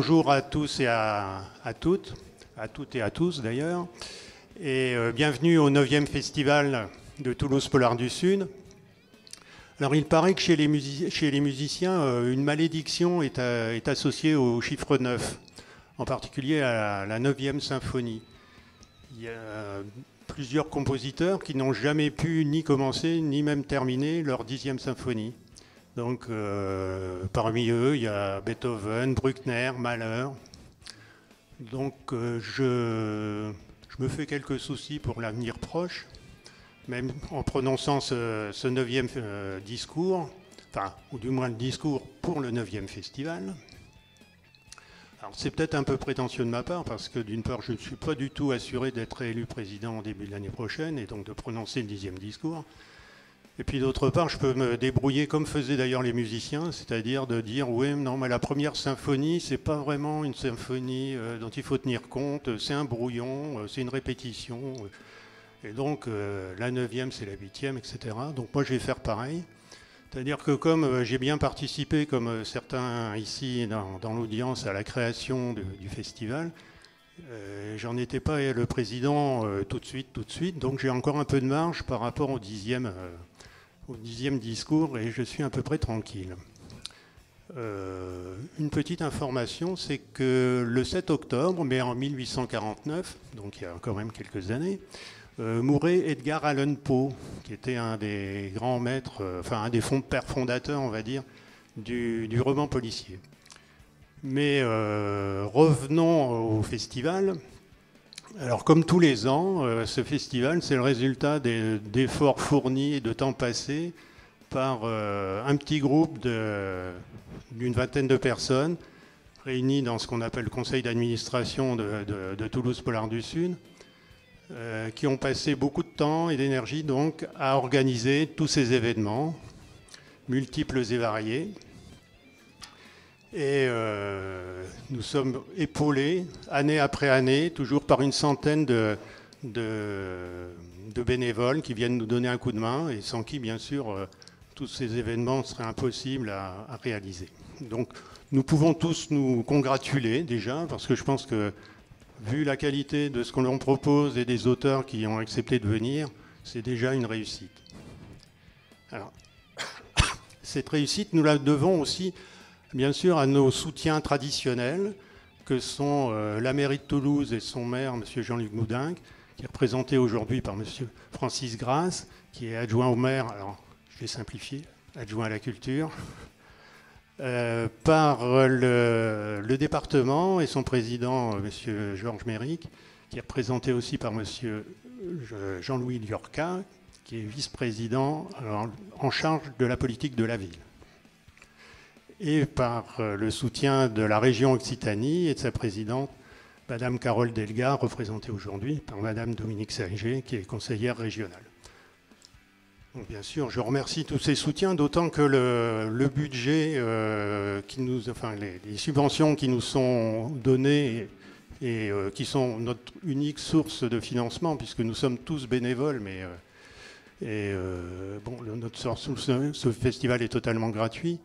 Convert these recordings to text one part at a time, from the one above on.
bonjour à tous et à, toutes, à toutes et à tous d'ailleurs, et euh, bienvenue au 9e festival de Toulouse Polar du Sud. Alors il paraît que chez les, musiciens, euh, une malédiction est, est, associée au chiffre 9, en particulier à la 9e symphonie. Il y a plusieurs compositeurs qui n'ont jamais pu ni commencer ni même terminer leur 10e symphonie. Donc, euh, parmi eux, il y a Beethoven, Bruckner, Mahler. Donc, euh, je, me fais quelques soucis pour l'avenir proche, même en prononçant ce, neuvième euh, discours, enfin, ou du moins le discours pour le neuvième festival. Alors, c'est peut-être un peu prétentieux de ma part, parce que d'une part, je ne suis pas du tout assuré d'être élu président au début de l'année prochaine, et donc de prononcer le dixième discours. Et puis d'autre part, je peux me débrouiller comme faisaient d'ailleurs les musiciens, c'est-à-dire de dire oui, non, mais la première symphonie, c'est pas vraiment une symphonie euh, dont il faut tenir compte, c'est un brouillon, euh, c'est une répétition. Euh, et donc la neuvième, c'est la huitième, etc. Donc moi, je vais faire pareil. C'est-à-dire que comme j'ai bien participé, comme certains ici dans, l'audience, à la création du festival, j'en étais pas le président tout de suite, tout de suite, donc j'ai encore un peu de marge par rapport au dixième au dixième discours et je suis à peu près tranquille. Euh, une petite information, c'est que le 7 octobre, mais en 1849, donc il y a quand même quelques années, euh, mourait Edgar Allan Poe, qui était un des grands maîtres, euh, enfin un des pères fondateurs, on va dire, du, du roman policier. Mais revenons au festival. Alors, comme tous les ans, euh, ce festival, c'est le résultat d'efforts fournis et de temps passé par euh, un petit groupe d'une vingtaine de personnes réunis dans ce qu'on appelle le conseil d'administration de, Toulouse Polar du Sud, euh, qui ont passé beaucoup de temps et d'énergie donc à organiser tous ces événements, multiples et variés. Et euh, nous sommes épaulés année après année, toujours par une centaine de, bénévoles qui viennent nous donner un coup de main et sans qui, bien sûr, euh, tous ces événements seraient impossibles à, réaliser. Donc nous pouvons tous nous congratuler déjà, parce que je pense que vu la qualité de ce qu'on leur propose et des auteurs qui ont accepté de venir, c'est déjà une réussite. Alors, cette réussite, nous la devons aussi bien sûr à nos soutiens traditionnels, que sont euh, la mairie de Toulouse et son maire, M. Jean-Luc Moudingue, qui est représenté aujourd'hui par M. Francis Grasse, qui est adjoint au maire, alors je vais simplifier, adjoint à la culture, euh, par le, département et son président, euh, M. Georges Méric, qui est représenté aussi par M. Jean-Louis Liorca, qui est vice-président en charge de la politique de la ville et par euh, le soutien de la région Occitanie et de sa présidente, Madame Carole Delga, représentée aujourd'hui par Madame Dominique Sager, qui est conseillère régionale. Bien sûr, je remercie tous ces soutiens, d'autant que le, budget, euh, enfin les, subventions qui nous sont données et, euh, qui sont notre unique source de financement, puisque nous sommes tous bénévoles, mais et, bon, notre, ce festival est totalement gratuit.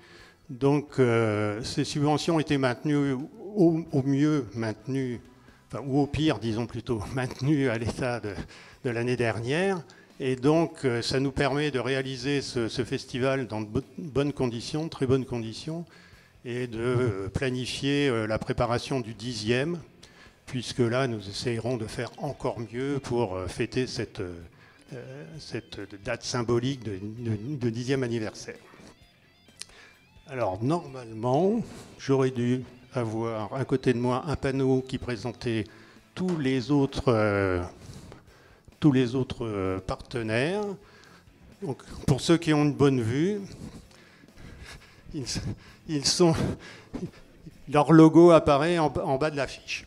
Donc euh, ces subventions étaient maintenues au, mieux maintenues, ou au pire, disons plutôt, maintenues à l'état de, l'année dernière. Et donc euh, ça nous permet de réaliser ce, festival dans de bonnes conditions, très bonnes conditions, et de euh, planifier la préparation du dixième, puisque là nous essayerons de faire encore mieux pour fêter cette, cette date symbolique de dixième anniversaire. Alors normalement, j'aurais dû avoir à côté de moi un panneau qui présentait tous les autres, euh, euh, partenaires. Donc, pour ceux qui ont une bonne vue, ils, sont, leur logo apparaît en, bas de l'affiche.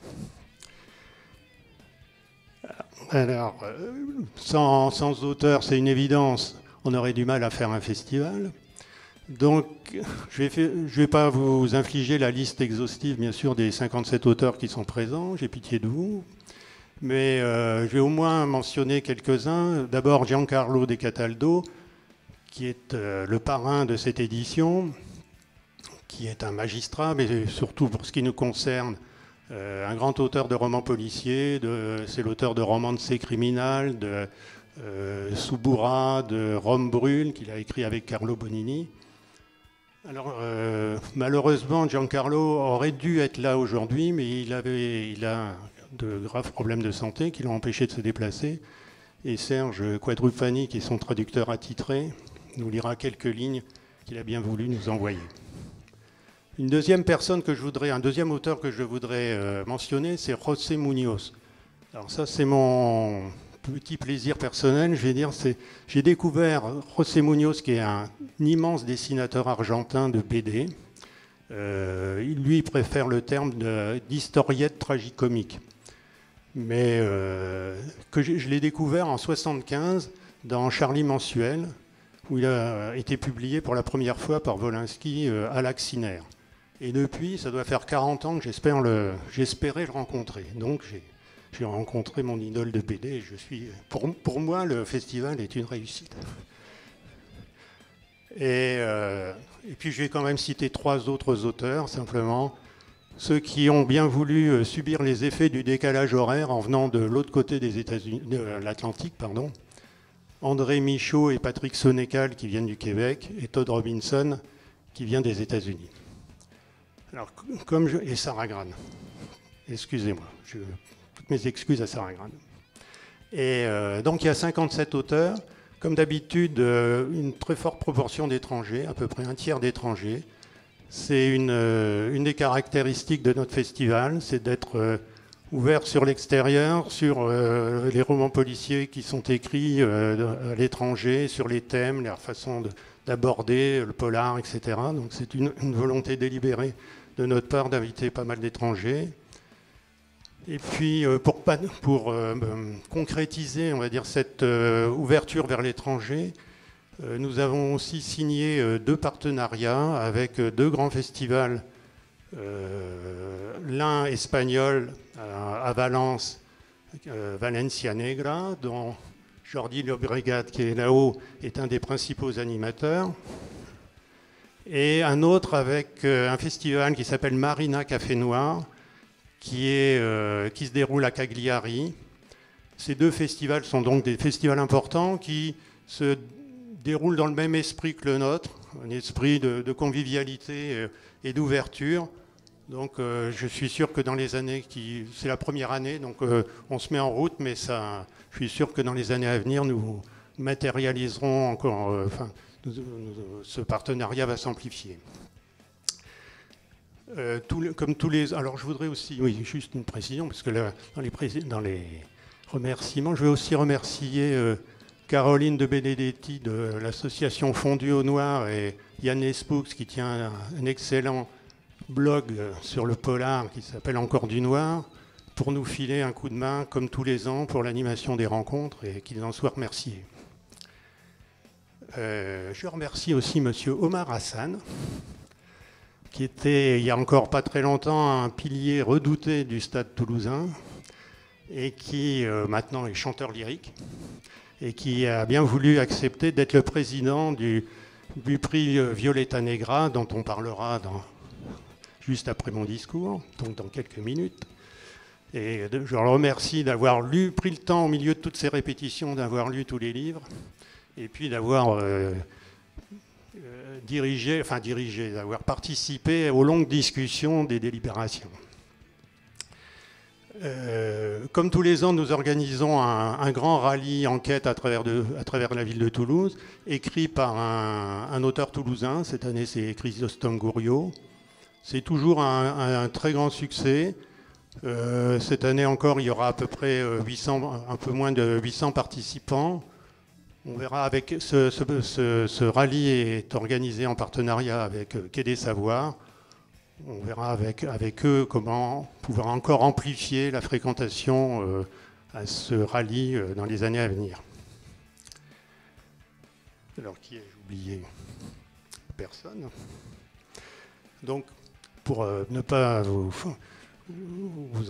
Alors, euh, sans, sans auteur, c'est une évidence, on aurait du mal à faire un festival. Donc, je ne vais, pas vous infliger la liste exhaustive, bien sûr, des 57 auteurs qui sont présents, j'ai pitié de vous. Mais euh, je vais au moins mentionner quelques-uns. D'abord, Giancarlo De Cataldo, qui est euh, le parrain de cette édition, qui est un magistrat, mais surtout pour ce qui nous concerne, un grand auteur de romans policiers. C'est l'auteur de romans de C criminal, de Subura, de Rome brûle, qu'il a écrit avec Carlo Bonini. Alors, malheureusement, Giancarlo aurait dû être là aujourd'hui, mais il, avait, il a de graves problèmes de santé qui l'ont empêché de se déplacer. Et Serge Quadrupani, qui est son traducteur attitré, nous lira quelques lignes qu'il a bien voulu nous envoyer. Une deuxième personne que je voudrais, un deuxième auteur que je voudrais euh, mentionner, c'est José Muñoz. Alors ça, c'est mon petit plaisir personnel, je vais dire, j'ai découvert José Muñoz, qui est un immense dessinateur argentin de BD. Euh, lui, il préfère le terme d'historiette tragicomique mais euh, que je, l'ai découvert en 75 dans Charlie Mensuel, où il a été publié pour la première fois par Volinsky euh, à l'Axinaire. Et depuis, ça doit faire 40 ans que j'espérais le rencontrer. Donc j'ai, rencontré mon idole de BD et je suis, pour, moi, le festival est une réussite. Et, euh, et puis je vais quand même citer trois autres auteurs, simplement ceux qui ont bien voulu euh, subir les effets du décalage horaire en venant de l'autre côté des États-Unis, de l'Atlantique, pardon. André Michaud et Patrick Sonécal qui viennent du Québec et Todd Robinson qui vient des États-Unis. Alors, comme je, et Sarah Gran. Excusez-moi, mes excuses à Sarah Gran. Et euh, donc il y a 57 auteurs, comme d'habitude, euh, une très forte proportion d'étrangers, à peu près un tiers d'étrangers. C'est euh, une, des caractéristiques de notre festival, c'est d'être ouvert sur l'extérieur, sur les romans policiers qui sont écrits à l'étranger, sur les thèmes, la façon d'aborder le polar, etc. Donc c'est une, volonté délibérée de notre part d'inviter pas mal d'étrangers. Et puis pour, pour concrétiser, on va dire, cette ouverture vers l'étranger, euh, nous avons aussi signé euh, deux partenariats avec euh, deux grands festivals, l'un espagnol à Valence, Valencia Negra, dont Jordi Lobregat, qui est là-haut, est un des principaux animateurs, et un autre avec un festival qui s'appelle Marina Café Noir, qui, est, qui se déroule à Cagliari. Ces deux festivals sont donc des festivals importants qui se déroule dans le même esprit que le nôtre, un esprit de, convivialité et, d'ouverture. Donc euh, je suis sûr que dans les années qui... C'est la première année, donc euh, on se met en route, mais ça, je suis sûr que dans les années à venir, nous matérialiserons encore... Euh, enfin, ce partenariat va s'amplifier. Comme tous les... Alors je voudrais aussi... Oui, juste une précision, parce que dans, les remerciements, je vais aussi remercier... Caroline de Benedetti de l'association Fondu au Noir et Yann Espux qui tient un, excellent blog sur le polar qui s'appelle Encore du Noir pour nous filer un coup de main comme tous les ans pour l'animation des rencontres et qu'ils en soient remerciés. Euh, je remercie aussi Monsieur Omar Hassan, qui était il y a encore pas très longtemps un pilier redouté du stade toulousain et qui euh, maintenant est chanteur lyrique et qui a bien voulu accepter d'être le président du, prix Violetta Negra, dont on parlera juste après mon discours, donc dans quelques minutes. Et je le remercie d'avoir lu, pris le temps au milieu de toutes ces répétitions, d'avoir lu tous les livres, et puis d'avoir euh, euh, dirigé, enfin dirigé, d'avoir participé aux longues discussions des délibérations. Euh, comme tous les ans, nous organisons un, grand rallye enquête à travers, à travers, la ville de Toulouse, écrit par un, auteur toulousain. Cette année, c'est Chrysostome Gouriot. C'est toujours un, très grand succès. Euh, cette année encore, il y aura à peu près 800, euh, un peu moins de 800 participants. On verra avec ce, ce rallye est organisé en partenariat avec Quai des Savoirs on verra avec, eux comment pouvoir encore amplifier la fréquentation euh, à ce rallye euh, dans les années à venir. Alors, qui ai-je oublié? Personne. Donc, pour euh, ne pas vous,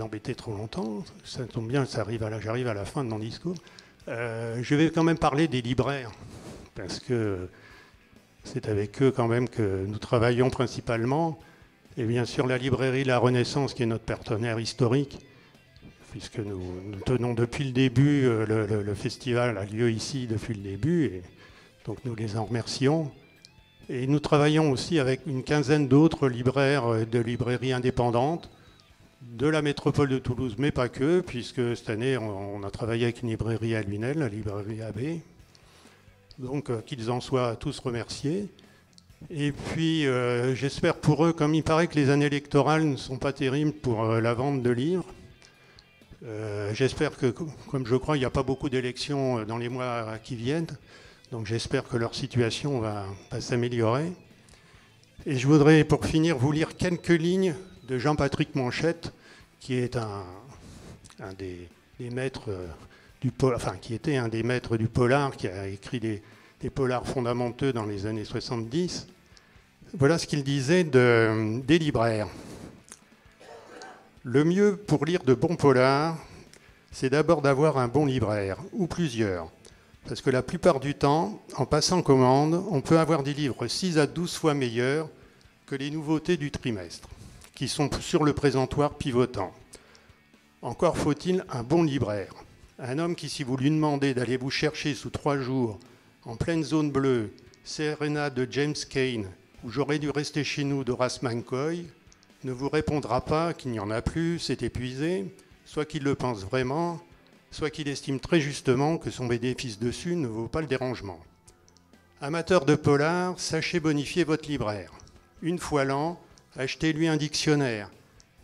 embêter trop longtemps, ça tombe bien, ça à j'arrive à la fin de mon discours. Je vais quand même parler des libraires, parce que C'est avec eux quand même que nous travaillons principalement. Et bien sûr la librairie La Renaissance qui est notre partenaire historique, puisque nous, tenons depuis le début, euh, le, festival a lieu ici depuis le début, et donc nous les en remercions. Et nous travaillons aussi avec une quinzaine d'autres libraires euh, de librairies indépendantes de la métropole de Toulouse, mais pas que, puisque cette année, on, a travaillé avec une librairie à Lunel, la librairie AB. Donc, euh, qu'ils en soient tous remerciés. Et puis, euh, j'espère pour eux, comme il paraît que les années électorales ne sont pas terribles pour euh, la vente de livres, j'espère que, comme je crois, il n'y a pas beaucoup d'élections dans les mois qui viennent. Donc, j'espère que leur situation va s'améliorer. Et je voudrais, pour finir, vous lire quelques lignes de Jean-Patrick Manchette, qui est un, des, maîtres euh, du enfin qui était un des maîtres du polar, qui a écrit des, polars fondamentaux dans les années 70. Voilà ce qu'il disait de, des libraires. Le mieux pour lire de bons polars, c'est d'abord d'avoir un bon libraire, ou plusieurs. Parce que la plupart du temps, en passant commande, on peut avoir des livres 6 à 12 fois meilleurs que les nouveautés du trimestre qui sont sur le présentoir pivotant. Encore faut-il un bon libraire, un homme qui, si vous lui demandez d'aller vous chercher sous trois jours, en pleine zone bleue, Serena de James Kane, où j'aurais dû rester chez nous d'Horace Mancoy, ne vous répondra pas qu'il n'y en a plus, c'est épuisé, soit qu'il le pense vraiment, soit qu'il estime très justement que son bénéfice dessus ne vaut pas le dérangement. Amateur de polar, sachez bonifier votre libraire. Une fois l'an, achetez-lui un dictionnaire,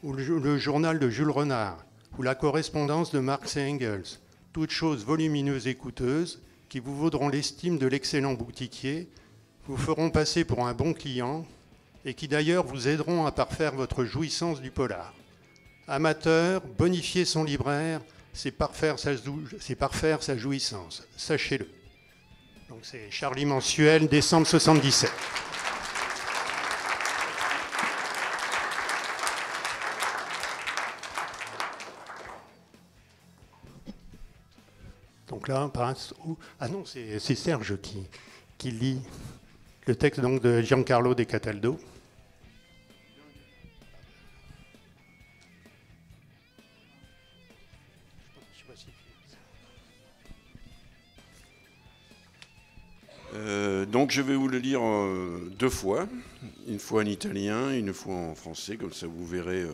ou le, journal de Jules Renard, ou la correspondance de Marx et Engels, toutes choses volumineuses et coûteuses qui vous vaudront l'estime de l'excellent boutiquier, vous feront passer pour un bon client et qui d'ailleurs vous aideront à parfaire votre jouissance du polar. Amateur, bonifier son libraire, c'est parfaire, sa, jouissance. Sachez-le. Donc c'est Charlie Mensuel, décembre 77. Donc là, ah non, c'est Serge qui, lit le texte donc de Giancarlo De Cataldo. Euh, donc je vais vous le lire euh, deux fois, une fois en italien, une fois en français, comme ça vous verrez euh,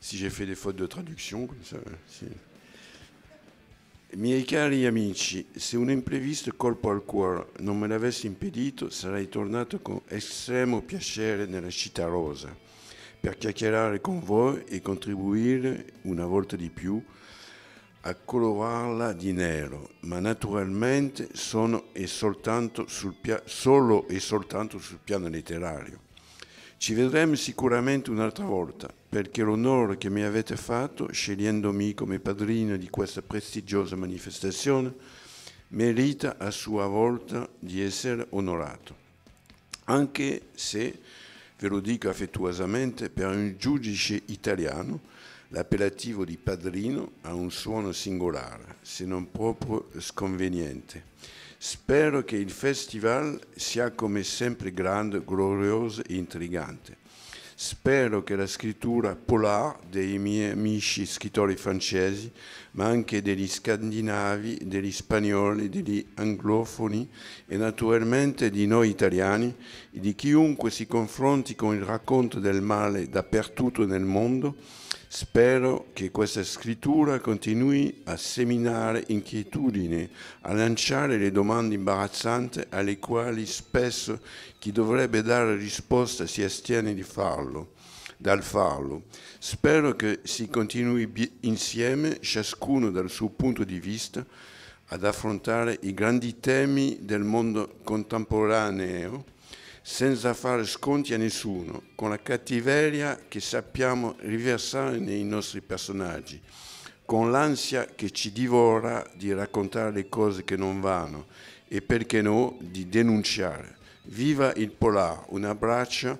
si j'ai fait des fautes de traduction. Miei cari amici, se un imprevisto colpo al cuore non me l'avesse impedito, sarei tornato con estremo piacere nella città rosa per chiacchierare con voi e contribuire una volta di più a colorarla di nero, ma naturalmente sono e soltanto sul pia- solo e soltanto sul piano letterario. Ci vedremo sicuramente un'altra volta, perché l'onore che mi avete fatto, scegliendomi come padrino di questa prestigiosa manifestazione, merita a sua volta di essere onorato. Anche se, ve lo dico affettuosamente, per un giudice italiano l'appellativo di padrino ha un suono singolare, se non proprio sconveniente Spero che il festival sia come sempre grande, glorioso e intrigante. Spero che la scrittura polar dei miei amici scrittori francesi, ma anche degli scandinavi, degli spagnoli, degli anglofoni e naturalmente di noi italiani di chiunque si confronti con il racconto del male dappertutto nel mondo, Spero che questa scrittura continui a seminare inquietudine, a lanciare le domande imbarazzanti alle quali spesso chi dovrebbe dare risposta si astiene farlo, dal farlo. Spero che si continui insieme, ciascuno dal suo punto di vista, ad affrontare i grandi temi del mondo contemporaneo senza fare sconti a nessuno, con la cattiveria che sappiamo riversare nei nostri personaggi, con l'ansia che ci divora di raccontare le cose che non vanno e perché no di denunciare. Viva il Polar, un abbraccio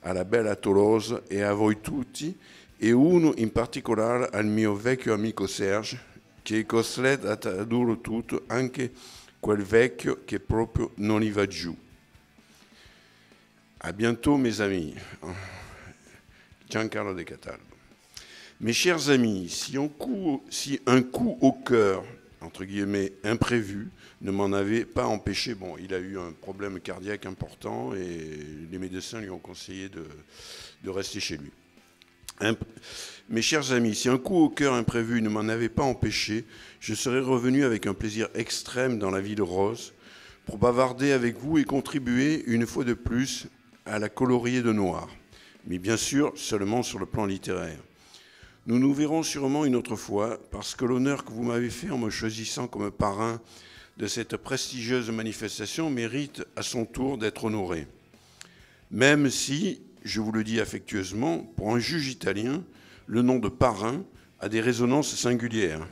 alla bella Tolosa e a voi tutti e uno in particolare al mio vecchio amico Serge che è costretto a tradurre tutto, anche quel vecchio che proprio non gli va giù. À bientôt, mes amis. Giancarlo De Cataldo. Mes chers amis, si un coup, au cœur, entre guillemets, imprévu, ne m'en avait pas empêché. Bon, il a eu un problème cardiaque important et les médecins lui ont conseillé de, de rester chez lui. Mes chers amis, si un coup au cœur imprévu ne m'en avait pas empêché, je serais revenu avec un plaisir extrême dans la ville rose pour bavarder avec vous et contribuer une fois de plus à la colorier de noir, mais bien sûr seulement sur le plan littéraire. Nous nous verrons sûrement une autre fois, parce que l'honneur que vous m'avez fait en me choisissant comme parrain de cette prestigieuse manifestation mérite à son tour d'être honoré. Même si, je vous le dis affectueusement, pour un juge italien, le nom de parrain a des résonances singulières,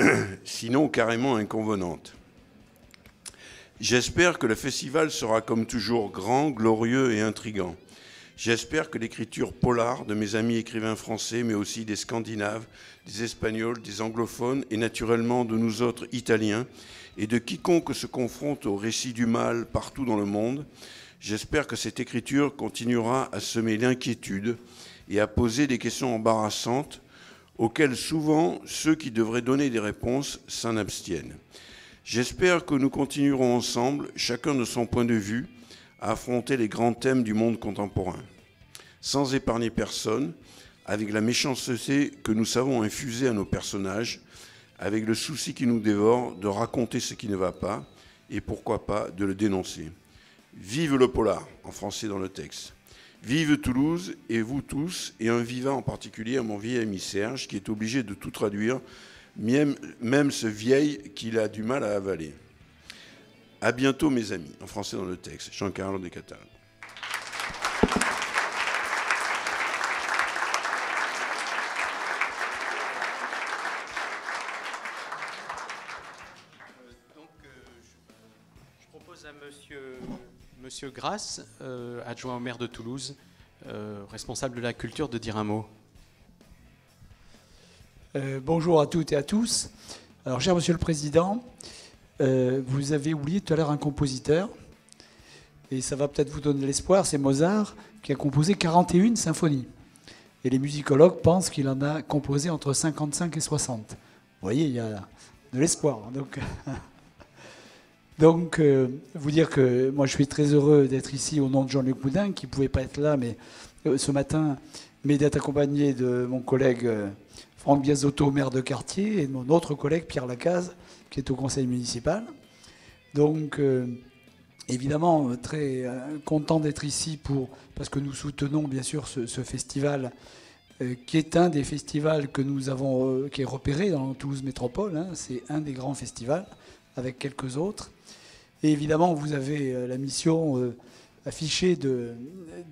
sinon carrément inconvenantes. J'espère que le festival sera comme toujours grand, glorieux et intrigant. J'espère que l'écriture polar de mes amis écrivains français, mais aussi des Scandinaves, des Espagnols, des anglophones et naturellement de nous autres Italiens, et de quiconque se confronte au récit du mal partout dans le monde, j'espère que cette écriture continuera à semer l'inquiétude et à poser des questions embarrassantes auxquelles souvent ceux qui devraient donner des réponses s'en abstiennent. J'espère que nous continuerons ensemble, chacun de son point de vue, à affronter les grands thèmes du monde contemporain, sans épargner personne, avec la méchanceté que nous savons infuser à nos personnages, avec le souci qui nous dévore de raconter ce qui ne va pas, et pourquoi pas de le dénoncer. Vive le polar, en français dans le texte. Vive Toulouse et vous tous, et un vivant en particulier à mon vieil ami Serge, qui est obligé de tout traduire, même, ce vieil qu'il a du mal à avaler. À bientôt, mes amis, en français dans le texte. Jean-Carlo De Cataldo. Monsieur Grasse, euh, adjoint au maire de Toulouse, euh, responsable de la culture, de dire un mot. Euh, bonjour à toutes et à tous. Alors, cher Monsieur le Président, vous avez oublié tout à l'heure un compositeur, et ça va peut-être vous donner l'espoir, c'est Mozart, qui a composé 41 symphonies. Et les musicologues pensent qu'il en a composé entre 55 et 60. Vous voyez, il y a de l'espoir. Hein, donc, euh, vous dire que moi, je suis très heureux d'être ici au nom de Jean-Luc Moudin, qui ne pouvait pas être là, mais euh, ce matin, mais d'être accompagné de mon collègue euh, Franck maire de quartier, et mon autre collègue Pierre Lacaze, qui est au conseil municipal. Donc, évidemment, très content d'être ici pour, parce que nous soutenons bien sûr ce, festival, qui est un des festivals que nous avons, qui est repéré dans Toulouse Métropole. Hein. C'est un des grands festivals, avec quelques autres. Et évidemment, vous avez euh, la mission euh, affichée de,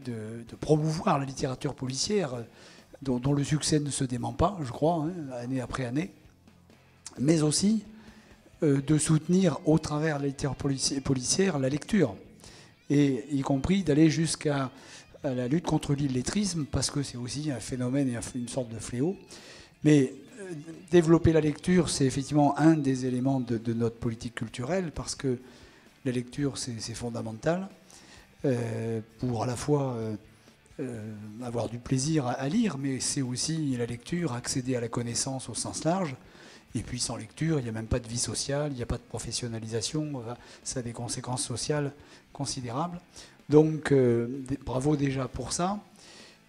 de, promouvoir la littérature policière, euh, dont, le succès ne se dément pas, je crois, hein, année après année, mais aussi de soutenir au travers de la littérature policière la lecture, et y compris d'aller jusqu'à la lutte contre l'illettrisme, parce que c'est aussi un phénomène et une sorte de fléau. Mais développer la lecture, c'est effectivement un des éléments de, de, notre politique culturelle, parce que la lecture, c'est fondamental euh, pour à la fois euh, euh, avoir du plaisir à, lire, mais c'est aussi la lecture, accéder à la connaissance au sens large. Et puis sans lecture, il n'y a même pas de vie sociale, il n'y a pas de professionnalisation, ça a des conséquences sociales considérables. Donc bravo déjà pour ça.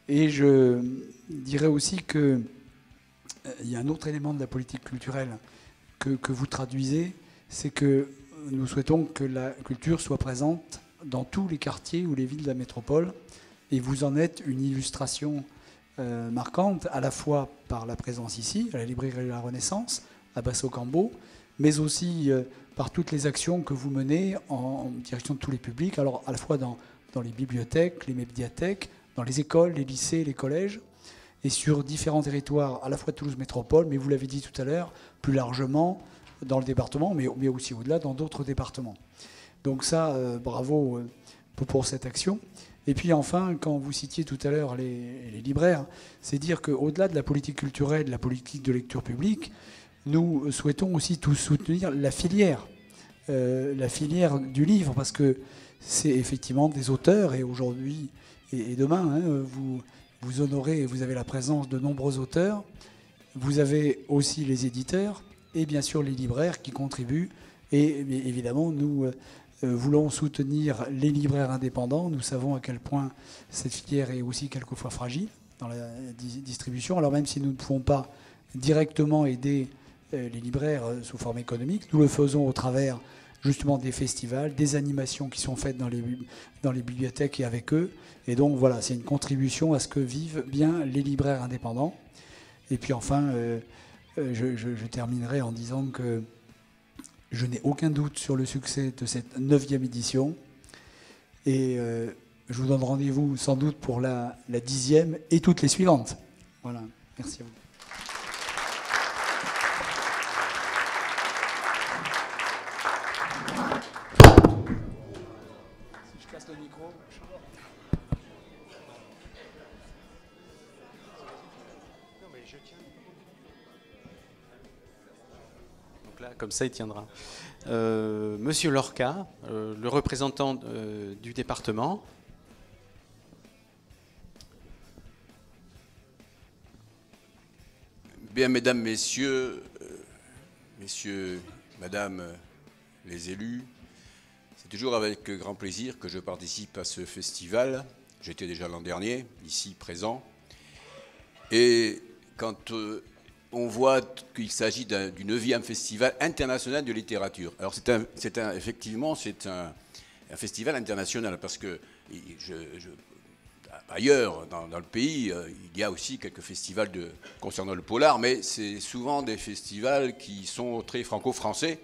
Et je dirais aussi qu'il y a un autre élément de la politique culturelle que, que vous traduisez, c'est que nous souhaitons que la culture soit présente dans tous les quartiers ou les villes de la métropole. Et vous en êtes une illustration euh, marquante, à la fois par la présence ici, à la librairie de la Renaissance, à Basso-Cambo, mais aussi euh, par toutes les actions que vous menez en, direction de tous les publics, alors à la fois dans, dans les bibliothèques, les médiathèques, dans les écoles, les lycées, les collèges, et sur différents territoires, à la fois de Toulouse Métropole, mais vous l'avez dit tout à l'heure, plus largement, dans le département, mais, aussi au-delà, dans d'autres départements. Donc ça, euh, bravo pour, cette action. Et puis enfin, quand vous citiez tout à l'heure les, libraires, c'est dire qu'au-delà de la politique culturelle, de la politique de lecture publique, nous souhaitons aussi tous soutenir la filière, euh, la filière du livre, parce que c'est effectivement des auteurs. Et aujourd'hui et, demain, hein, vous, vous honorez et vous avez la présence de nombreux auteurs. Vous avez aussi les éditeurs et bien sûr les libraires qui contribuent. Et évidemment, nous euh, voulons soutenir les libraires indépendants. Nous savons à quel point cette filière est aussi quelquefois fragile dans la distribution. Alors même si nous ne pouvons pas directement aider euh, les libraires euh, sous forme économique, nous le faisons au travers justement des festivals, des animations qui sont faites dans les, dans les bibliothèques et avec eux. Et donc voilà, c'est une contribution à ce que vivent bien les libraires indépendants. Et puis enfin, je, terminerai en disant que je n'ai aucun doute sur le succès de cette neuvième édition. Et je vous donne rendez-vous sans doute pour la, dixième et toutes les suivantes. Voilà, merci à vous. Comme ça, il tiendra. Euh, Monsieur Lorca, euh, le représentant euh, du département, Bien, mesdames, messieurs, messieurs, madame les élus, c'est toujours avec grand plaisir que je participe à ce festival. J'étais déjà l'an dernier, ici présent. Et quand on voit qu'il s'agit du 9e festival international de littérature. Alors c'est un, effectivement c'est un, festival international parce que ailleurs dans, le pays, euh, il y a aussi quelques festivals concernant le polar, mais c'est souvent des festivals qui sont très franco-français.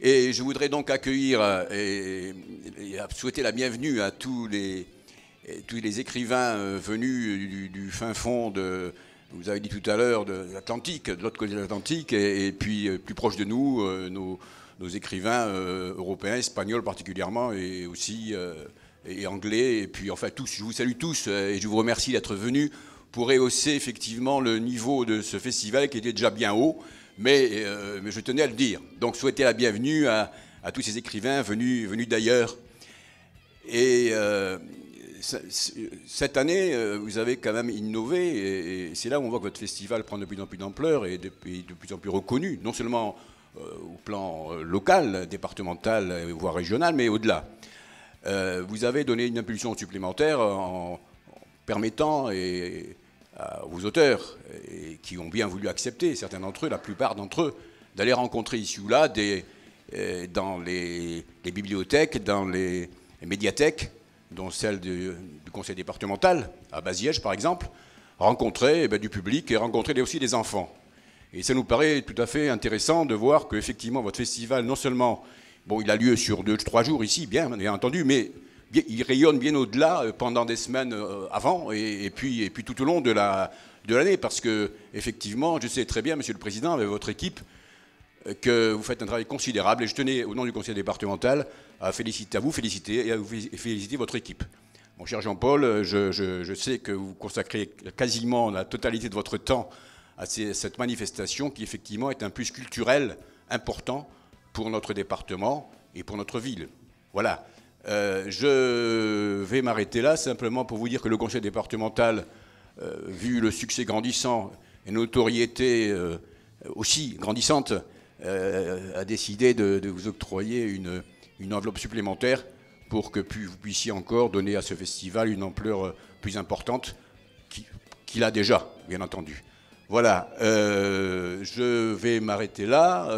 Et je voudrais donc accueillir euh, et, souhaiter la bienvenue à tous les, tous les écrivains euh, venus du, fin fond de, vous avez dit tout à l'heure, de l'Atlantique, de l'autre côté de l'Atlantique, et, puis plus proche de nous, nos, nos, écrivains européens, espagnols particulièrement, et aussi et anglais, et puis enfin tous, je vous salue tous euh, et je vous remercie d'être venus pour rehausser effectivement le niveau de ce festival qui était déjà bien haut, mais, euh, je tenais à le dire. Donc souhaiter la bienvenue à, tous ces écrivains venus, venus d'ailleurs. Et euh, cette année, vous avez quand même innové, et, c'est là où on voit que votre festival prend de plus en plus d'ampleur et de, plus en plus reconnu, non seulement au plan local, départemental, voire régional, mais au-delà. Euh, vous avez donné une impulsion supplémentaire en, permettant et, aux auteurs, qui ont bien voulu accepter, certains d'entre eux, la plupart d'entre eux, d'aller rencontrer ici ou là des, euh, dans les, bibliothèques, dans les, médiathèques, dont celle du, conseil départemental, à Baziège par exemple, rencontrer eh ben, du public et rencontrer aussi des enfants. Et ça nous paraît tout à fait intéressant de voir qu'effectivement votre festival, non seulement Bon, il a lieu sur deux, trois jours ici, bien, bien entendu, mais il rayonne bien au-delà euh, pendant des semaines euh, avant et, puis, et puis tout au long de l'année, de parce que effectivement, je sais très bien, Monsieur le Président, avec votre équipe, que vous faites un travail considérable et je tenais, au nom du Conseil départemental, à, féliciter, à vous féliciter et à vous féliciter votre équipe. Mon cher Jean-Paul, je, sais que vous consacrez quasiment la totalité de votre temps à cette manifestation qui effectivement est un plus culturel important pour notre département et pour notre ville. Voilà. Euh, je vais m'arrêter là simplement pour vous dire que le conseil départemental, euh, vu le succès grandissant et notoriété euh, aussi grandissante, a décidé de, vous octroyer une, enveloppe supplémentaire pour que vous puissiez encore donner à ce festival une ampleur plus importante qu'il a déjà, bien entendu. Voilà, je vais m'arrêter là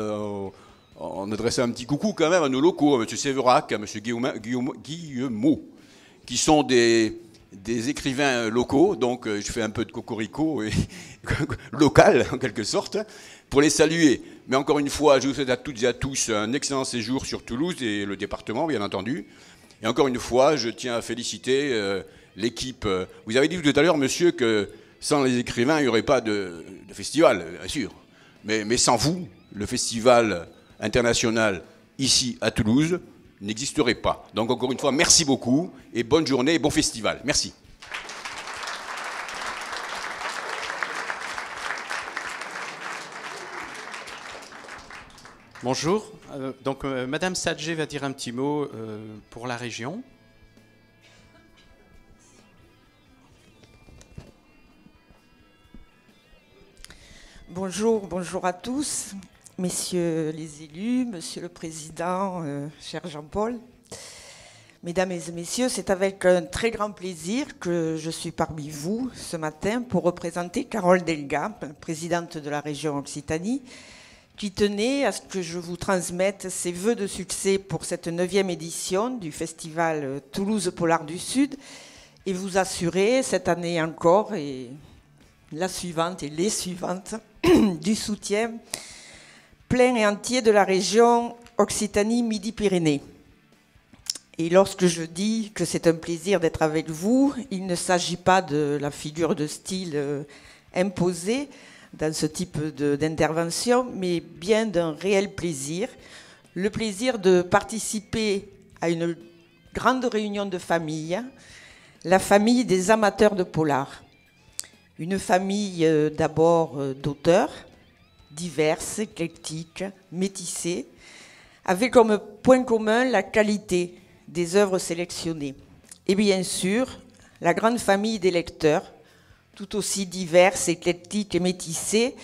on adressait un petit coucou quand même à nos locaux, à M. Séverac, à M. Guillemot, qui sont des, écrivains locaux, donc euh, je fais un peu de cocorico local en quelque sorte, pour les saluer. Mais encore une fois, je vous souhaite à toutes et à tous un excellent séjour sur Toulouse et le département, bien entendu. Et encore une fois, je tiens à féliciter euh, l'équipe. Vous avez dit tout à l'heure, monsieur, que sans les écrivains, il n'y aurait pas de, festival, bien sûr. Mais, mais sans vous, le festival international ici à Toulouse n'existerait pas. Donc encore une fois, merci beaucoup et bonne journée et bon festival. Merci. Bonjour, Euh, donc, euh, Madame Sadje va dire un petit mot euh, pour la région. Bonjour, bonjour à tous, messieurs les élus, monsieur le président, cher Jean-Paul. Mesdames et messieurs, c'est avec un très grand plaisir que je suis parmi vous ce matin pour représenter Carole Delga, présidente de la région Occitanie, qui tenait à ce que je vous transmette ses voeux de succès pour cette neuvième édition du festival Toulouse Polar du Sud et vous assurer cette année encore et la suivante et les suivantes du soutien plein et entier de la région Occitanie-Midi-Pyrénées. Et lorsque je dis que c'est un plaisir d'être avec vous, il ne s'agit pas de la figure de style euh, imposée dans ce type d'intervention, mais bien d'un réel plaisir. Le plaisir de participer à une grande réunion de famille, la famille des amateurs de polar. Une famille euh, d'abord euh, d'auteurs, diverses, éclectiques, métissées, avec comme point commun la qualité des œuvres sélectionnées. Et bien sûr, la grande famille des lecteurs, tout aussi diverses, éclectiques et métissées,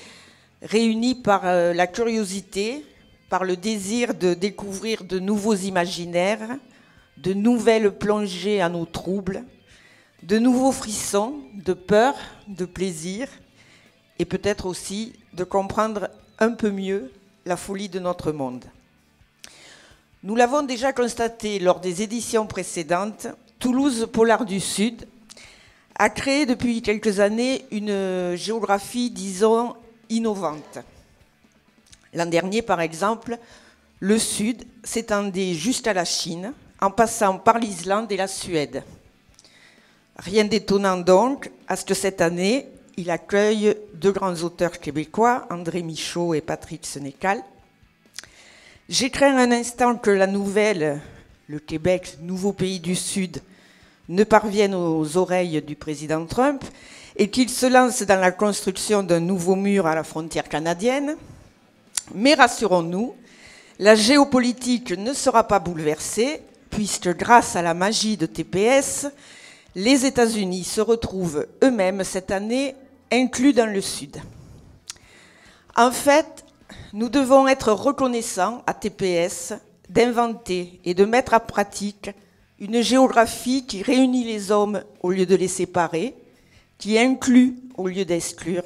réunis par euh, la curiosité, par le désir de découvrir de nouveaux imaginaires, de nouvelles plongées à nos troubles, de nouveaux frissons, de peur, de plaisir, et peut-être aussi de comprendre un peu mieux la folie de notre monde. Nous l'avons déjà constaté lors des éditions précédentes, Toulouse Polar du Sud a créé depuis quelques années une géographie, disons, innovante. L'an dernier, par exemple, le Sud s'étendait juste à la Chine, en passant par l'Islande et la Suède. Rien d'étonnant donc à ce que cette année, il accueille deux grands auteurs québécois, André Michaud et Patrick Sénécal. J'ai craint un instant que la nouvelle, le Québec, nouveau pays du Sud, ne parvienne aux oreilles du président Trump et qu'il se lance dans la construction d'un nouveau mur à la frontière canadienne. Mais rassurons-nous, la géopolitique ne sera pas bouleversée, puisque grâce à la magie de TPS, les États-Unis se retrouvent eux-mêmes cette année inclus dans le Sud. En fait, nous devons être reconnaissants à TPS d'inventer et de mettre en pratique une géographie qui réunit les hommes au lieu de les séparer, qui inclut au lieu d'exclure,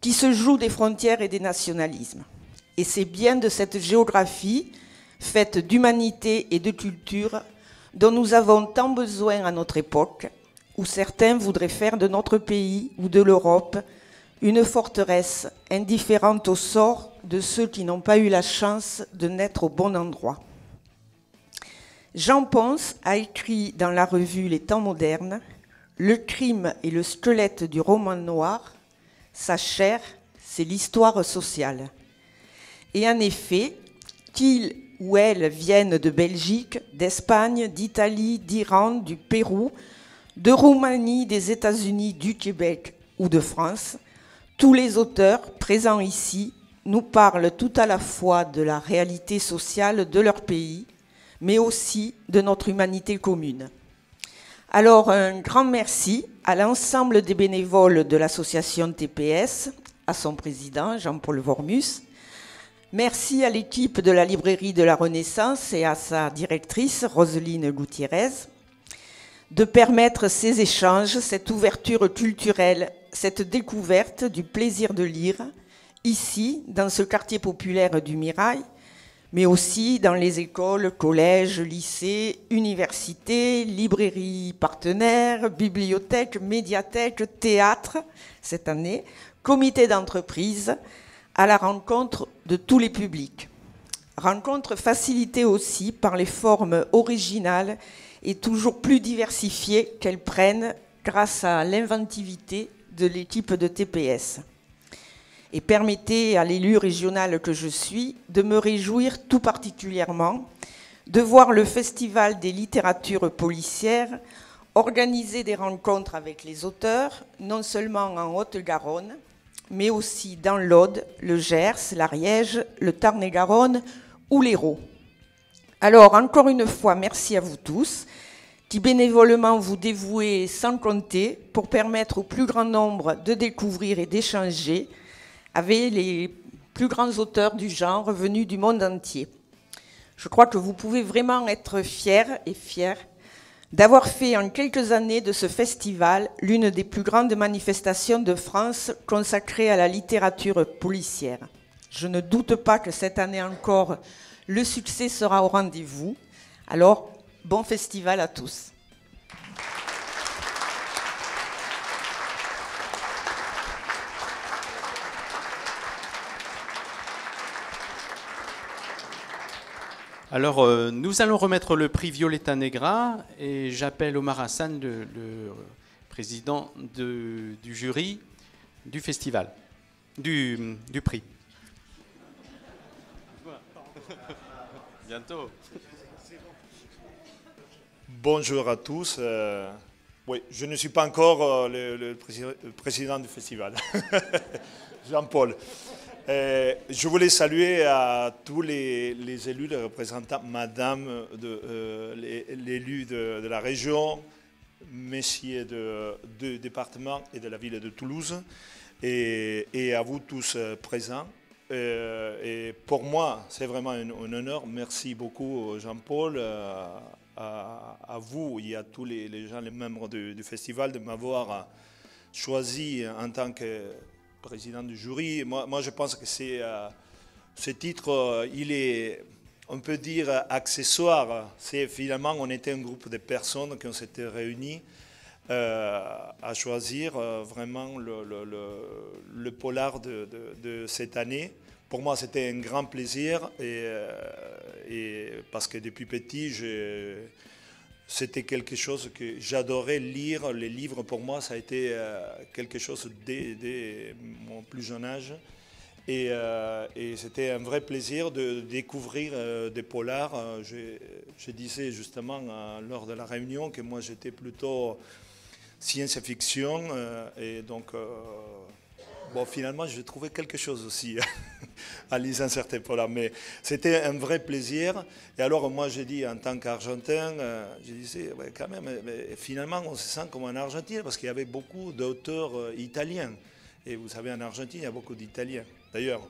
qui se joue des frontières et des nationalismes. Et c'est bien de cette géographie, faite d'humanité et de culture, dont nous avons tant besoin à notre époque, où certains voudraient faire de notre pays ou de l'Europe une forteresse indifférente au sort de ceux qui n'ont pas eu la chance de naître au bon endroit. Jean Ponce a écrit dans la revue Les temps modernes Le crime et le squelette du roman noir, sa chair, c'est l'histoire sociale. Et en effet, qu'il ou elles viennent de Belgique, d'Espagne, d'Italie, d'Iran, du Pérou, de Roumanie, des États-Unis, du Québec ou de France, tous les auteurs présents ici nous parlent tout à la fois de la réalité sociale de leur pays, mais aussi de notre humanité commune. Alors un grand merci à l'ensemble des bénévoles de l'association TPS, à son président Jean-Paul Vormus, Merci à l'équipe de la librairie de la Renaissance et à sa directrice, Roseline Gutiérrez, de permettre ces échanges, cette ouverture culturelle, cette découverte du plaisir de lire, ici, dans ce quartier populaire du Mirail, mais aussi dans les écoles, collèges, lycées, universités, librairies partenaires, bibliothèques, médiathèques, théâtres, cette année, comités d'entreprise, à la rencontre de tous les publics. Rencontre facilitée aussi par les formes originales et toujours plus diversifiées qu'elles prennent grâce à l'inventivité de l'équipe de TPS. Et permettez à l'élu régional que je suis de me réjouir tout particulièrement de voir le Festival des littératures policières organiser des rencontres avec les auteurs, non seulement en Haute-Garonne, mais aussi dans l'Aude, le Gers, l'Ariège, le Tarn-et-Garonne ou l'Hérault. Alors, encore une fois, merci à vous tous qui bénévolement vous dévouez sans compter pour permettre au plus grand nombre de découvrir et d'échanger avec les plus grands auteurs du genre venus du monde entier. Je crois que vous pouvez vraiment être fiers et fiers d'avoir fait en quelques années de ce festival l'une des plus grandes manifestations de France consacrée à la littérature policière. Je ne doute pas que cette année encore, le succès sera au rendez-vous. Alors, bon festival à tous. Alors, euh, nous allons remettre le prix Violetta Negra et j'appelle Omar Hassan, le, président du jury du festival, du, du prix. Bientôt. Bonjour à tous. Euh, oui, je ne suis pas encore euh, le, président du festival. Jean-Paul. Euh, je voulais saluer à tous les, élus, les représentants, madame, de, l'élu de, la région, messieurs du département et de la ville de Toulouse, et, à vous tous présents. Euh, pour moi, c'est vraiment un, honneur. Merci beaucoup, Jean-Paul, euh, à, vous et à tous les, gens, les membres du, festival, de m'avoir choisi en tant que président du jury. Moi, je pense que euh, ce titre, il est, on peut dire, accessoire. C'est finalement, on était un groupe de personnes qui ont s'était réunis. à choisir vraiment le, polar de, cette année. Pour moi, c'était un grand plaisir et, euh, parce que depuis petit, c'était quelque chose que j'adorais lire. Les livres, pour moi, ça a été euh, quelque chose dès, mon plus jeune âge. Et, euh, et c'était un vrai plaisir de découvrir des polars. Je, disais justement lors de la réunion que moi j'étais plutôt science-fiction. et donc Bon, finalement, j'ai trouvé quelque chose aussi à lisant certains là mais c'était un vrai plaisir. Et alors, moi, j'ai dit, en tant qu'Argentin, euh, je disais, quand même, mais finalement, on se sent comme en Argentine, parce qu'il y avait beaucoup d'auteurs euh, italiens. Et vous savez, en Argentine, il y a beaucoup d'Italiens. D'ailleurs,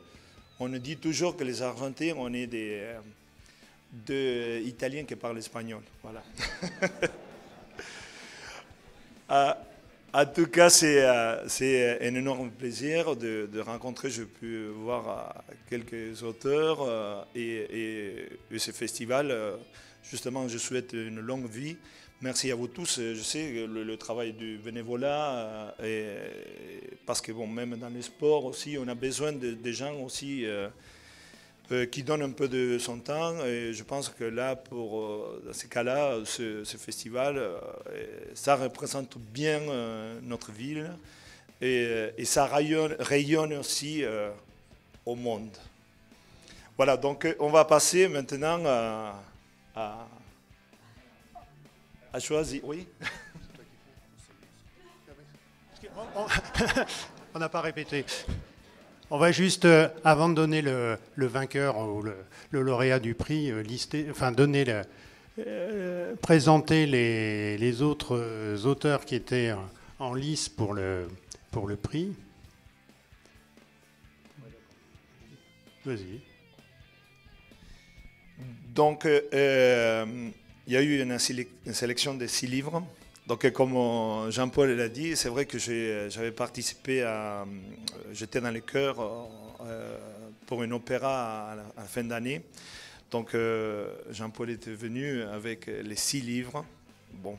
on dit toujours que les Argentins, on est des, euh, Italiens qui parlent espagnol. Voilà. en tout cas, c'est euh, un énorme plaisir de, rencontrer, je peux voir euh, quelques auteurs euh, et, ce festival. Justement, je souhaite une longue vie. Merci à vous tous. Je sais le, le travail du bénévolat, et, parce que bon, même dans les sports aussi, on a besoin de, de gens aussi euh, qui donne un peu de son temps. Et je pense que là, pour, euh, dans ces cas-là, ce, festival, euh, ça représente bien notre ville et, ça rayonne, rayonne aussi au monde. Voilà, donc on va passer maintenant à, à, à choisir. Oui On n'a pas répété. On va juste, euh, avant de donner le, vainqueur ou le, lauréat du prix, euh, lister, enfin donner euh, présenter les, autres auteurs qui étaient en lice pour le, pour le prix. Vas-y. Donc, il y a eu une sélection de six livres. Donc, comme Jean-Paul l'a dit, c'est vrai que j'avais participé à. J'étais dans les chœurs euh, pour une opéra à la, fin d'année. Donc, euh, Jean-Paul était venu avec les six livres. Bon.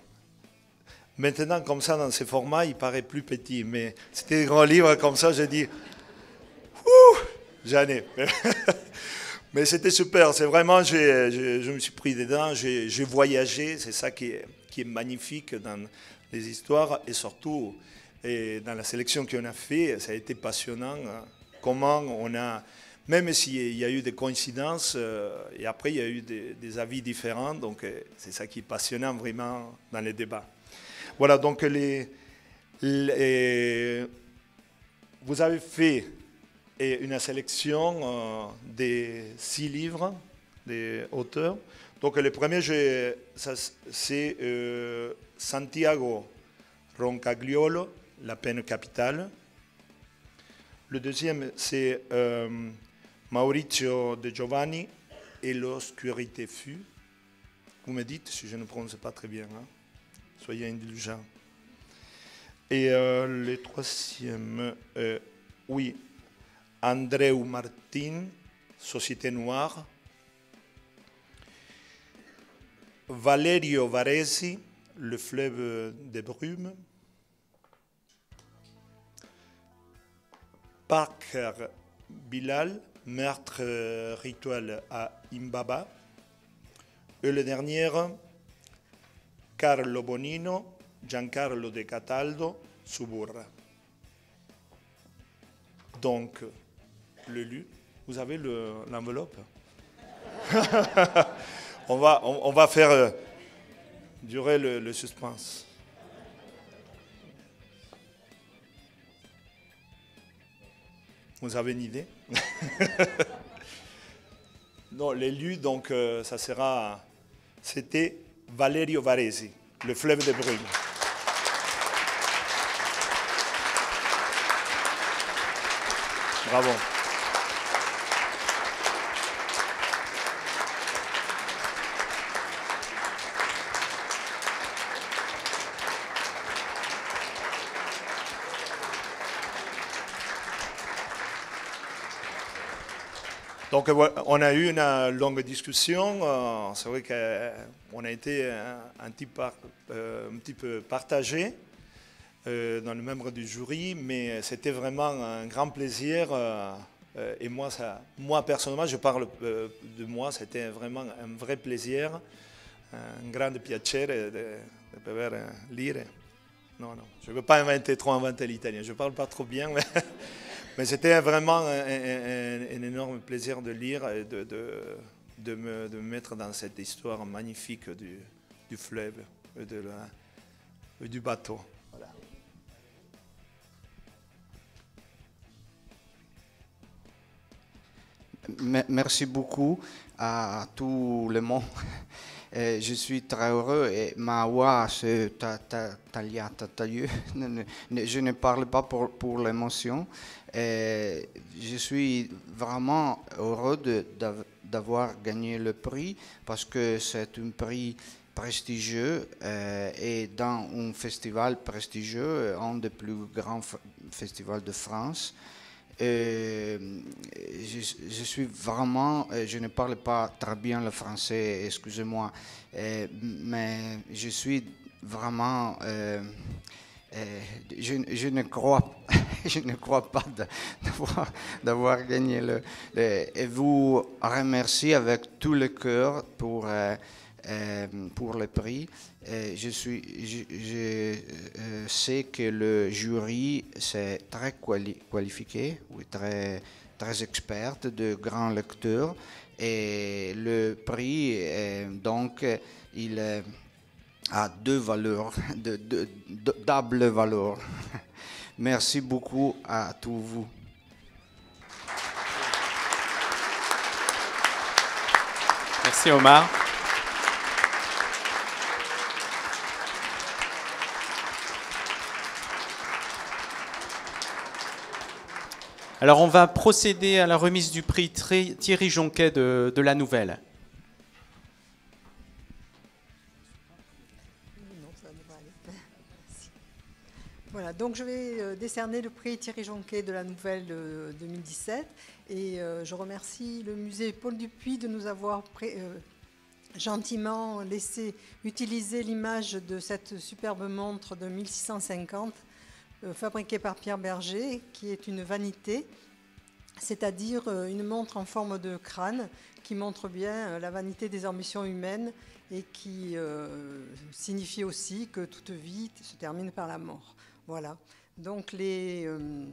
Maintenant, comme ça, dans ces formats, il paraît plus petit, mais c'était des grands livres comme ça, j'ai dit. Ouh J'en ai. Mais c'était super, c'est vraiment, je me suis pris dedans, j'ai voyagé, c'est ça qui est, qui est magnifique dans les histoires et surtout dans la sélection qu'on a fait, ça a été passionnant. Hein. Comment on a, même s'il y a eu des coïncidences, euh, et après il y a eu des, avis différents, donc euh, c'est ça qui est passionnant vraiment dans les débats. Voilà, donc les, vous avez fait une sélection euh, des six livres des auteurs. Donc le premier, c'est euh, Santiago Roncagliolo, La peine capitale. Le deuxième, c'est euh, Maurizio De Giovanni et l'oscurité fut. Vous me dites si je ne prononce pas très bien. Hein. Soyez indulgents. Et euh, le troisième, oui, Andreu Martin, Société Noire. Valerio Varesi, Le fleuve des brumes. Parker Bilal, meurtre rituel à Imbaba. Et le dernier, Carlo Bonino, Giancarlo De Cataldo, Suburra. Donc, le lu, vous avez l'enveloppe? on, va, on, va faire euh, durer le suspense. Vous avez une idée? Non, l'élu, donc, euh, ça sera. C'était Valerio Varesi, le fleuve de brume. Bravo. Donc, on a eu une longue discussion. Euh, c'est vrai qu'on a été un, petit, euh, peu partagé euh, dans le membre du jury, mais c'était vraiment un grand plaisir. Et moi, moi, personnellement, je parle de moi, c'était vraiment un vrai plaisir, un grand piacere de, pouvoir lire. Non, non, je ne veux pas inventer trop inventer l'italien, je ne parle pas trop bien, mais c'était vraiment un, énorme plaisir de lire et de, de, me, mettre dans cette histoire magnifique du, du fleuve et, de la, du bateau. Merci beaucoup à tout le monde. je suis très heureux et ma voix se Je ne parle pas pour, pour l'émotion. Je suis vraiment heureux d'avoir gagné le prix parce que c'est un prix prestigieux euh, et dans un festival prestigieux, un des plus grands festivals de France. je, je, suis vraiment, euh, je ne parle pas très bien le français, excusez-moi, euh, mais je suis vraiment euh, je, ne crois, je ne crois pas d'avoir gagné le, Et vous remercie avec tout le cœur pour, euh, euh, pour le prix. je, suis, je, sais que le jury c'est très qualifié, très, très expert, de grands lecteurs. Et le prix, donc, il a deux valeurs, de, de double valeur. Merci beaucoup à tous vous. Merci Omar. Alors on va procéder à la remise du prix Thierry Jonquet de, de la Nouvelle. Donc je vais euh, décerner le prix Thierry Jonquet de la Nouvelle 2017 et euh, je remercie le musée Paul Dupuis de nous avoir euh, gentiment laissé utiliser l'image de cette superbe montre de 1650 fabriquée par Pierre Berger qui est une vanité, c'est-à-dire une montre en forme de crâne qui montre bien la vanité des ambitions humaines et qui signifie aussi que toute vie se termine par la mort. Voilà. Donc euh,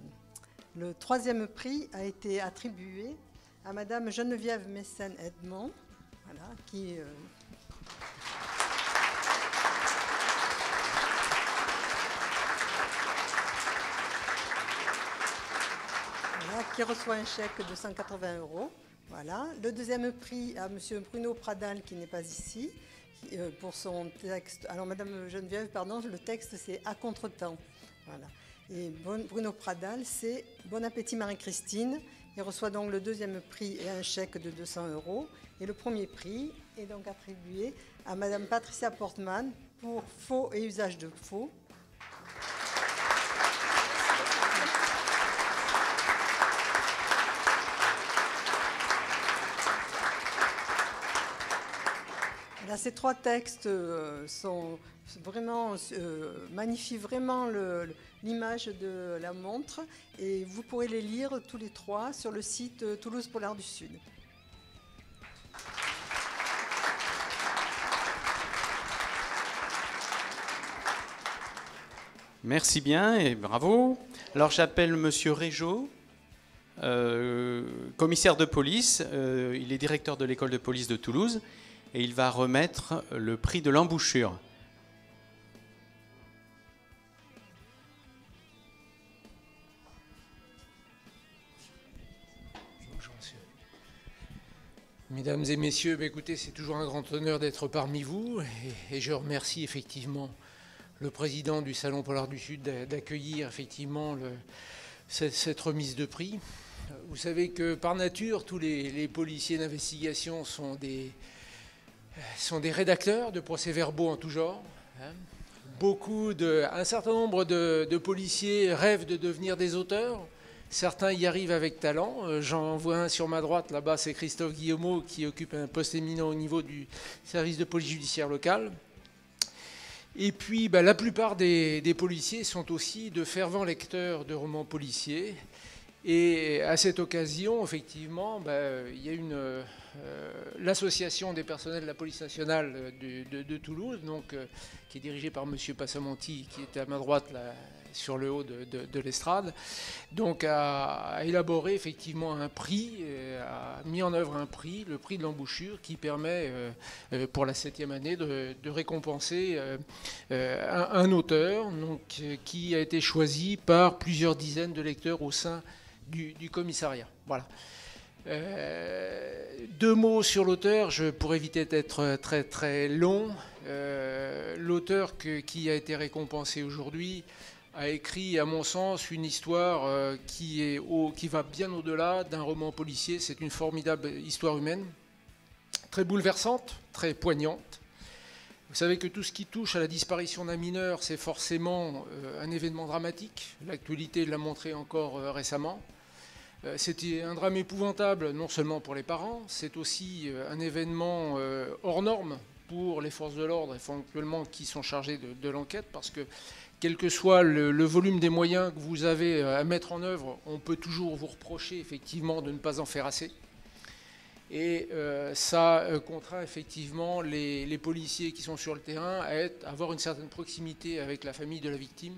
le troisième prix a été attribué à Madame Geneviève Messen-Edmond, qui euh, qui reçoit un chèque de 180 euros Voilà. Le deuxième prix à Monsieur Bruno Pradal, qui n'est pas ici, euh, pour son texte. Alors, Madame Geneviève, pardon, le texte, c'est À contre-temps. Voilà. Et Bruno Pradal, c'est Bon appétit Marie-Christine. Il reçoit donc le deuxième prix et un chèque de 200 euros. Et le premier prix est donc attribué à Madame Patricia Portman pour faux et usage de faux. ces trois textes euh, sont vraiment, euh, magnifient vraiment l'image de la montre et vous pourrez les lire tous les trois sur le site euh, Toulouse Polar du Sud. Merci bien et bravo. Alors j'appelle Monsieur Régeau, commissaire de police. il est directeur de l'école de police de Toulouse et il va remettre le prix de l'embouchure. Mesdames et messieurs, bah, écoutez, c'est toujours un grand honneur d'être parmi vous et, je remercie effectivement le président du Salon Polar du Sud d'accueillir effectivement cette, remise de prix. Vous savez que par nature, tous les policiers d'investigation sont des, rédacteurs de procès-verbaux en tout genre. Hein. Beaucoup de, un certain nombre de, policiers rêvent de devenir des auteurs. Certains y arrivent avec talent. Euh, j'en vois un sur ma droite, là-bas, c'est Christophe Guillemot, qui occupe un poste éminent au niveau du service de police judiciaire local. Et puis, bah, la plupart des, policiers sont aussi de fervents lecteurs de romans policiers. Et à cette occasion, effectivement, bah, il y a une, euh, l'association des personnels de la police nationale de, Toulouse, euh, qui est dirigée par M. Passamonti, qui était à ma droite là, sur le haut de, l'estrade, donc a, élaboré effectivement un prix, euh, a mis en œuvre un prix, le prix de l'embouchure, qui permet pour la septième année de, récompenser un, auteur qui a été choisi par plusieurs dizaines de lecteurs au sein du, commissariat. Voilà. Euh, deux mots sur l'auteur, je pour éviter d'être très très long. Euh, l'auteur qui a été récompensé aujourd'hui a écrit, à mon sens, une histoire euh, qui, est qui va bien au-delà d'un roman policier. C'est une formidable histoire humaine, très bouleversante, très poignante. Vous savez que tout ce qui touche à la disparition d'un mineur, c'est forcément un événement dramatique. L'actualité l'a montré encore récemment. Euh, c'était un drame épouvantable, non seulement pour les parents, c'est aussi euh, un événement euh, hors norme pour les forces de l'ordre, éventuellement, qui sont chargées de, l'enquête, parce que quel que soit le, volume des moyens que vous avez à mettre en œuvre, on peut toujours vous reprocher effectivement de ne pas en faire assez. Et ça contraint effectivement les, policiers qui sont sur le terrain à, avoir une certaine proximité avec la famille de la victime,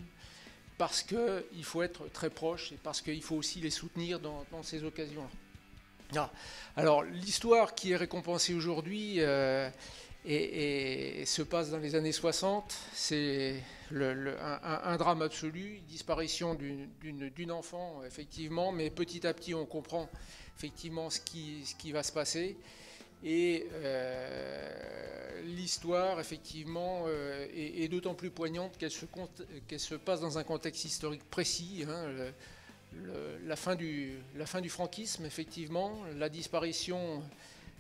parce qu'il faut être très proche et parce qu'il faut aussi les soutenir dans, ces occasions. Ah. Alors l'histoire qui est récompensée aujourd'hui euh, et, se passe dans les années 60, c'est un, drame absolu, disparition d'une enfant effectivement, mais petit à petit on comprend effectivement ce qui, va se passer. Et euh, l'histoire, effectivement, euh, est, d'autant plus poignante qu'elle se, se, passe dans un contexte historique précis. Hein, la, fin du, la, fin du, franquisme, effectivement, la disparition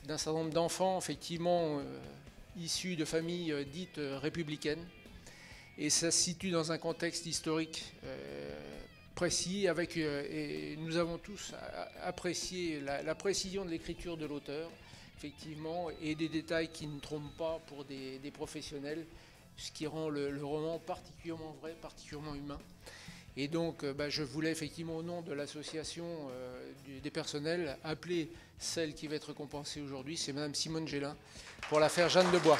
d'un certain nombre d'enfants, effectivement, euh, issus de familles dites républicaines. Et ça se situe dans un contexte historique précis, avec, et nous avons tous apprécié la précision de l'écriture de l'auteur effectivement, et des détails qui ne trompent pas pour des, professionnels, ce qui rend le, roman particulièrement vrai, particulièrement humain. Et donc, euh, bah, je voulais effectivement, au nom de l'association euh, des personnels, appeler celle qui va être compensée aujourd'hui, c'est Madame Simone Gélin, pour l'affaire Jeanne de Bois.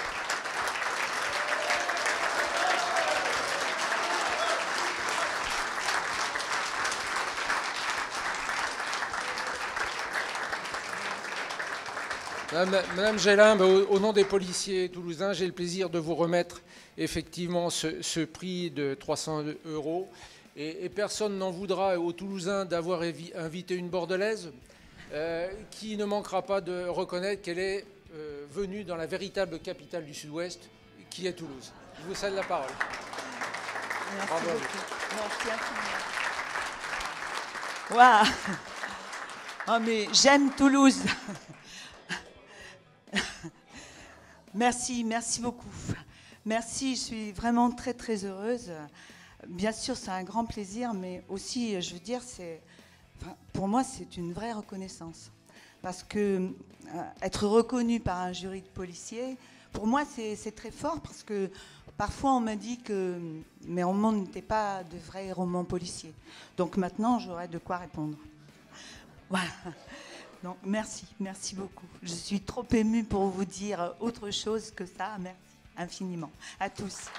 Madame, Gélin, bah, au, nom des policiers toulousains, j'ai le plaisir de vous remettre effectivement ce, prix de 300 euros. Et, personne n'en voudra aux Toulousains d'avoir invité une Bordelaise. euh, qui ne manquera pas de reconnaître qu'elle est venue dans la véritable capitale du Sud-Ouest, qui est Toulouse. Je vous cède la parole. Merci Bravo. Merci infiniment. Waouh Oh mais j'aime Toulouse. Merci, merci beaucoup. Merci, je suis vraiment très très heureuse. Bien sûr, c'est un grand plaisir, mais aussi, je veux dire, c'est, enfin, pour moi, c'est une vraie reconnaissance. Parce que euh, être reconnu par un jury de policiers, pour moi, c'est très fort parce que parfois on m'a dit que mes romans n'étaient pas de vrais romans policiers. Donc maintenant, j'aurai de quoi répondre. Voilà. Donc merci, merci beaucoup. Je suis trop émue pour vous dire autre chose que ça. Merci infiniment. À tous.